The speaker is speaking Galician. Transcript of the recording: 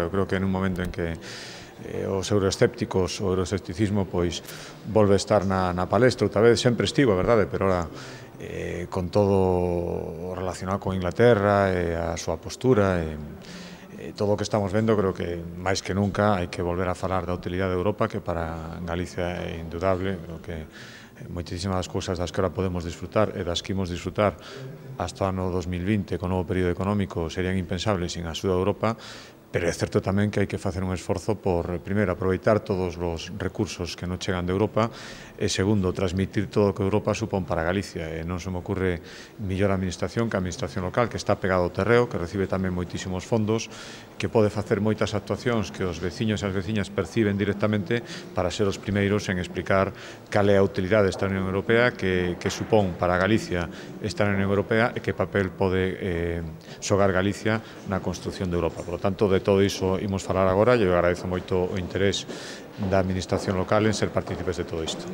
Eu creo que en un momento en que eh, os euroescépticos, o euroescepticismo, pois volve a estar na, na palestra, outra vez sempre estivo, a verdade, pero ora eh, con todo relacionado con Inglaterra e eh, a súa postura e eh, todo o que estamos vendo creo que máis que nunca hai que volver a falar da utilidade de Europa que para Galicia é indudable creo que moitísimas cousas das que ahora podemos disfrutar e das que imos disfrutar hasta o ano 2020 con o novo período económico serían impensables sin a súa Europa Pero é certo tamén que hai que facer un esforzo por, primeiro, aproveitar todos os recursos que non chegan de Europa e segundo, transmitir todo o que Europa supón para Galicia e non se me ocurre millor administración que a administración local que está pegado ao terreo, que recibe tamén moitísimos fondos, que pode facer moitas actuacións que os veciños e as veciñas perciben directamente para ser os primeiros en explicar cal é a utilidade desta Unión Europea que, que supón para Galicia esta Unión Europea e que papel pode eh, xogar Galicia na construción de Europa. Por lo tanto, de todo iso imos falar agora, e eu agradezo moito o interés da Administración local en ser partícipes de todo isto.